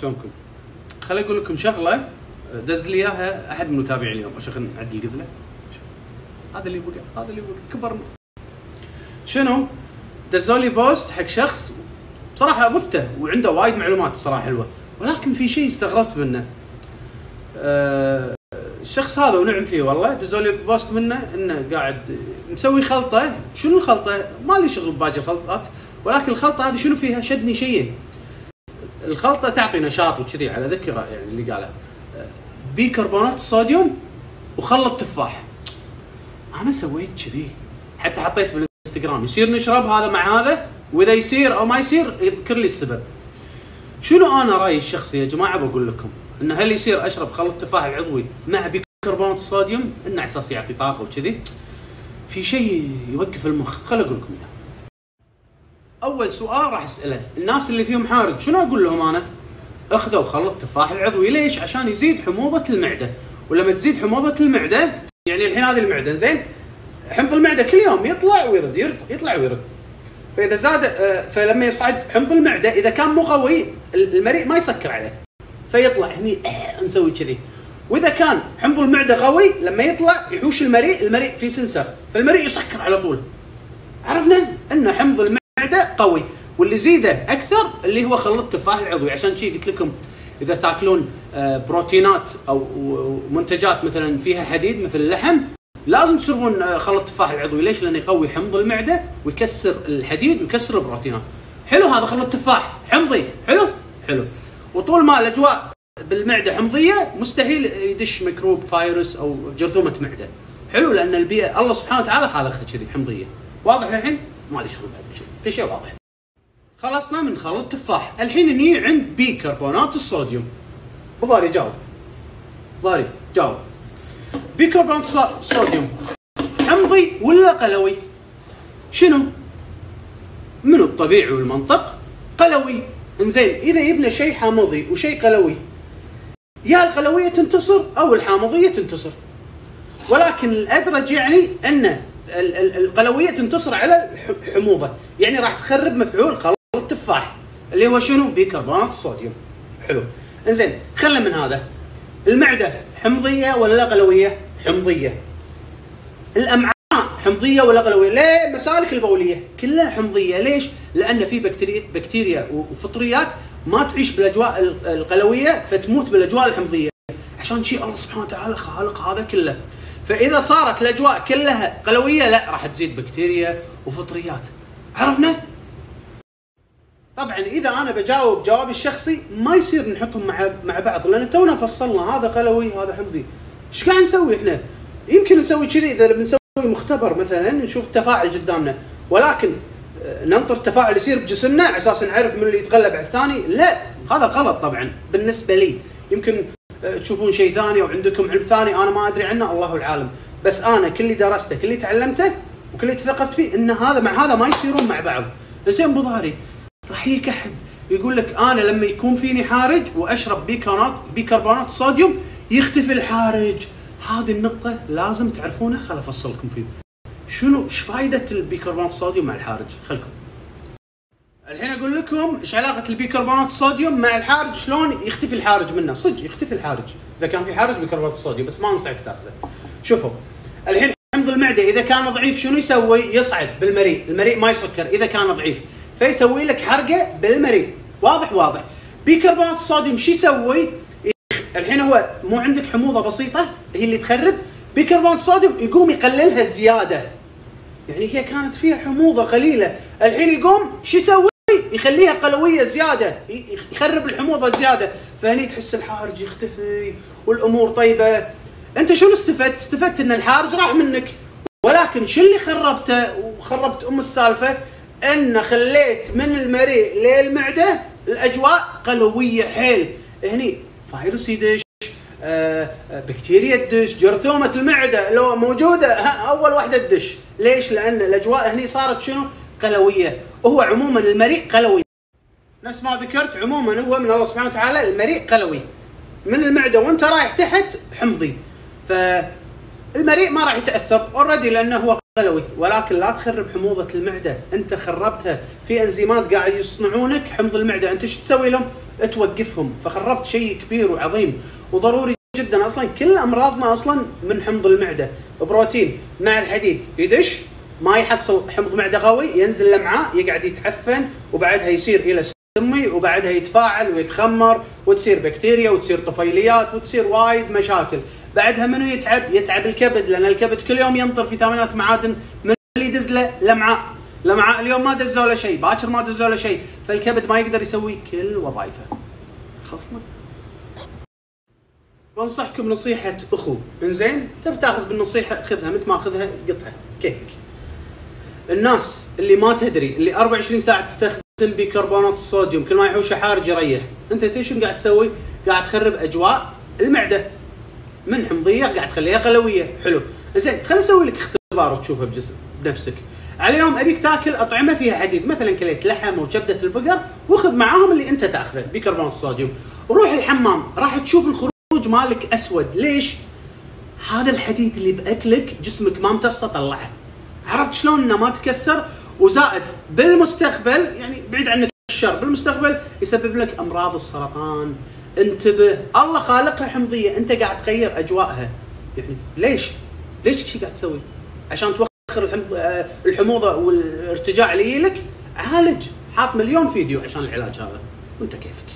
شلونكم؟ خليني أقول لكم شغلة دز لي إياها أحد من اليوم عشان نعدل القذله هذا اللي بقى هذا اللي بقى كبرنا شنو؟ دزوا لي post حق شخص بصراحة ضفته وعنده وايد معلومات بصراحة حلوة ولكن في شيء استغربت منه أه الشخص هذا ونعم فيه والله دزوا لي post منه إنه قاعد مسوي خلطة شنو الخلطة؟ ما لي شغل بباقي الخلطات ولكن الخلطة هذه شنو فيها؟ شدني شيئين الخلطة تعطي نشاط وكذي على ذكره يعني اللي قاله. بيكربونات الصوديوم وخل تفاح أنا سويت كذي. حتى حطيت بالإنستغرام. يصير نشرب هذا مع هذا وإذا يصير أو ما يصير يذكر لي السبب. شنو أنا رأيي الشخصي يا جماعة؟ بقول لكم. إن هل يصير أشرب خل التفاح العضوي مع بيكربونات الصوديوم؟ إنه على أساس يعطي طاقة وكذي. في شيء يوقف المخ. خل أقول لكم إياه. أول سؤال راح أسأله. الناس اللي فيهم حارج شنو أقول لهم أنا؟ اخذوا خلط التفاح العضوي. ليش؟ عشان يزيد حموضة المعدة. ولما تزيد حموضة المعدة يعني الحين هذه المعدة زين؟ حمض المعدة كل يوم يطلع ويرد يرد يطلع ويرد. فإذا زاد آه، فلما يصعد حمض المعدة إذا كان مو قوي المريء ما يسكر عليه. فيطلع هني نسوي كذي. وإذا كان حمض المعدة قوي لما يطلع يحوش المريء المريء في سنسر. فالمريء يسكر على طول. عرفنا؟ إن حمض المعدة قوي واللي يزيده أكثر اللي هو خلط التفاح العضوي عشان شي قلت لكم إذا تاكلون آه، بروتينات أو منتجات مثلا فيها حديد مثل اللحم لازم تشربون آه، خلط التفاح العضوي ليش؟ لأنه يقوي حمض المعدة ويكسر الحديد ويكسر البروتينات. حلو هذا خلط تفاح حمضي حلو؟ حلو. وطول ما الأجواء بالمعدة حمضية مستحيل يدش ميكروب فايروس أو جرثومة معدة. حلو لأن البيئة الله سبحانه وتعالى خالقها كذي حمضية. واضح الحين؟ ما لي شغل بعد شيء، كل شيء واضح. خلصنا من خل تفاح، الحين نجي عند بيكربونات الصوديوم. ضاري جاوب. ضاري جاوب. بيكربونات ص- صوديوم حمضي ولا قلوي؟ شنو؟ من الطبيعي والمنطق قلوي إنزين إذا جبنا شيء حامضي وشيء قلوي يا القلوية تنتصر أو الحامضية تنتصر ولكن الأدرج يعني أن القلوية تنتصر على الح- الحموضه يعني راح تخرب مفعول خلط التفاح اللي هو شنو؟ بيكربونات الصوديوم. حلو. إنزين خلنا من هذا. المعدة حمضية ولا قلوية؟ حمضية. الأمعاء حمضية ولا قلوية؟ ليه؟ مسالك البولية كلها حمضية. ليش؟ لأن في بكتيريا بكتيريا وفطريات ما تعيش بالأجواء ال- القلوية فتموت بالأجواء الحمضية. عشان شيء الله سبحانه وتعالى خالق هذا كله. فإذا صارت الأجواء كلها قلوية لا راح تزيد بكتيريا وفطريات. عرفنا؟ طبعا إذا أنا بجاوب جوابي الشخصي ما يصير نحطهم مع مع بعض لأن تونا فصلنا هذا قلوي هذا حمضي. إيش قاعد نسوي إحنا؟ ليمكن نسوي كذي إذا بنسوي مختبر مثلا نشوف التفاعل قدامنا. ولكن آه، ننطر التفاعل يصير بجسمنا على أساس نعرف من اللي يتغلب على الثاني؟ لا هذا غلط طبعا بالنسبة لي. يمكن تشوفون شيء ثاني أو عندكم علم ثاني أنا ما أدري عنه الله العالم. بس أنا كل اللي درسته كل اللي تعلمته وكل اللي تثقفت فيه إن هذا مع هذا ما يصيرون مع بعض. زين بظهري راح يجيك أحد يقول لك أنا لما يكون فيني حارج وأشرب بيكربونات بيكربونات صوديوم يختفي الحارج. هذه النقطة لازم تعرفونها خل أفصلكم فيه شنو إيش فائدة البيكربونات الصوديوم مع الحارج؟ خلكم. الحين أقول لكم إيش علاقة البيكربونات الصوديوم مع الحارج شلون يختفي الحارج منه صدق يختفي الحارج إذا كان في حارج بيكربونات الصوديوم بس ما أنصحك تأخذه شوفوا الحين حمض المعده إذا كان ضعيف شنو يسوي؟ يصعد بالمريء، المريء ما يسكر إذا كان ضعيف، فيسوي لك حرقة بالمريء، واضح واضح. بيكربونات الصوديوم شو يسوي؟ الحين هو مو عندك حموضة بسيطة هي اللي تخرب، بيكربونات الصوديوم يقوم يقللها زيادة. يعني هي كانت فيها حموضة قليلة، الحين يقوم شو يسوي؟ يخليها قلوية زيادة، يخرب الحموضة زيادة، فهني تحس الحارج يختفي والأمور طيبة. أنت شنو استفدت؟ استفدت إن الحارج راح منك ولكن شو اللي خربته وخربت أم السالفة؟ أن خليت من المريء للمعده الأجواء قلوية حيل هني فيروس يدش آه، آه، بكتيريا تدش جرثومة المعدة لو موجودة أول واحدة تدش ليش؟ لأن الأجواء هني صارت شنو؟ قلوية. وهو عموما المريء قلوي. نفس ما ذكرت عموما هو من الله سبحانه وتعالى المريء قلوي. من المعدة وانت رايح تحت حمضي. فالمريء ما راح يتأثر اوريدي لأنه هو قلوي. ولكن لا تخرب حموضة المعدة. انت خربتها في انزيمات قاعد يصنعونك حمض المعدة. انت شو تسوي لهم؟ توقفهم فخربت شيء كبير وعظيم. وضروري جدا أصلا كل أمراضنا أصلا من حمض المعدة. بروتين مع الحديد يدش؟ ما يحصل حمض معده قوي ينزل الامعاء يقعد يتعفن وبعدها يصير إلى سمي وبعدها يتفاعل ويتخمر وتصير بكتيريا وتصير طفيليات وتصير وايد مشاكل. بعدها منو يتعب؟ يتعب الكبد لأن الكبد كل يوم ينطر فيتامينات معادن من اللي يدز له الامعاء الامعاء اليوم ما دزوا له شيء باكر ما دزوا له شيء. فالكبد ما يقدر يسوي كل وظائفه. خلصنا. بنصحكم نصيحة أخو. إنزين تبي تاخذ بالنصيحة خذها مثل ما اخذها قطها. كيفك؟ الناس اللي ما تدري اللي 24 ساعة تستخدم بيكربونات الصوديوم كل ما يحوش حارج يريح. انت شنو قاعد تسوي؟ قاعد تخرب أجواء المعدة. من حمضية قاعد تخليها قلوية. حلو. زين خليني أسوي لك اختبار تشوفه بجسم بنفسك. على اليوم أبيك تاكل أطعمة فيها حديد مثلا كليت لحم وكبده البقر وخذ معاهم اللي أنت تأخذه بيكربونات الصوديوم. وروح الحمام راح تشوف الخروج مالك أسود. ليش؟ هذا الحديد اللي بأكلك جسمك ما امتصه طلعه. عرفت شلون إنه ما تكسر؟ وزائد بالمستقبل يعني بعيد عنك الشر بالمستقبل يسبب لك أمراض السرطان. انتبه الله خالقها حمضية أنت قاعد تغير أجواءها. يعني ليش؟ ليش شي قاعد تسوي؟ عشان توخر آه، الحموضة والارتجاع اللي يجي لك؟ عالج حاط مليون فيديو عشان العلاج هذا. وأنت كيفك؟